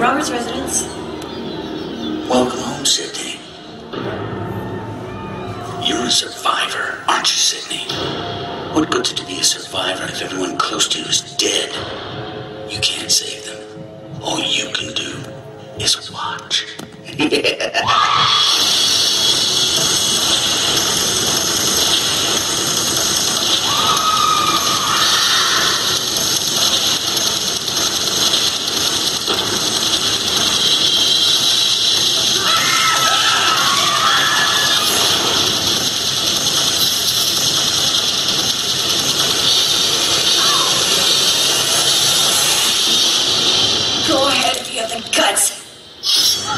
Robert's residence. Welcome home, Sidney. You're a survivor, aren't you, Sidney? What good's it to be a survivor if everyone close to you is dead? You can't save them. All you can do is watch. feel the guts.